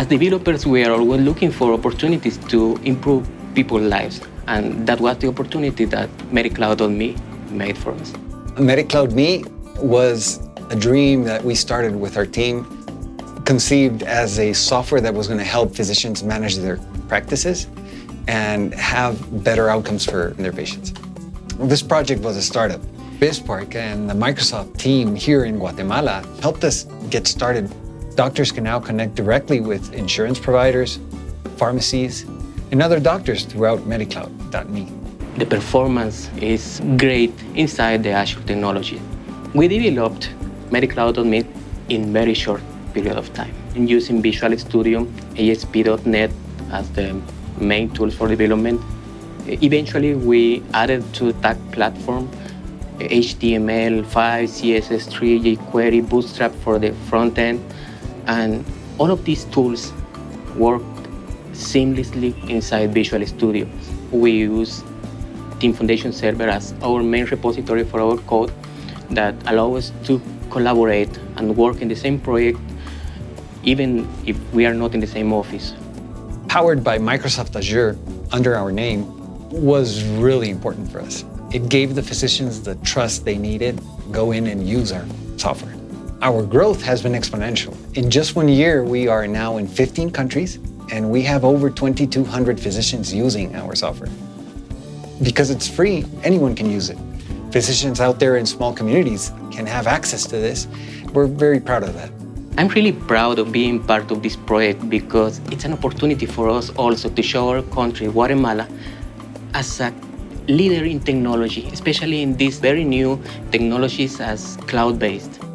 As developers, we are always looking for opportunities to improve people's lives. And that was the opportunity that MediCloud.me made for us. MediCloud.me was a dream that we started with our team, conceived as a software that was going to help physicians manage their practices and have better outcomes for their patients. This project was a startup. BizSpark and the Microsoft team here in Guatemala helped us get started. Doctors can now connect directly with insurance providers, pharmacies, and other doctors throughout MediCloud.me. The performance is great inside the Azure technology. We developed MediCloud.me in very short period of time using Visual Studio, ASP.NET as the main tools for development. Eventually, we added to Tag platform HTML5, CSS3, jQuery, Bootstrap for the front end, and all of these tools work seamlessly inside Visual Studio. We use Team Foundation Server as our main repository for our code that allows us to collaborate and work in the same project even if we are not in the same office. Powered by Microsoft Azure under our name was really important for us. It gave the physicians the trust they needed go in and use our software. Our growth has been exponential. In just one year, we are now in 15 countries and we have over 2,200 physicians using our software. Because it's free, anyone can use it. Physicians out there in small communities can have access to this. We're very proud of that. I'm really proud of being part of this project because it's an opportunity for us also to show our country, Guatemala, as a leader in technology, especially in these very new technologies as cloud-based.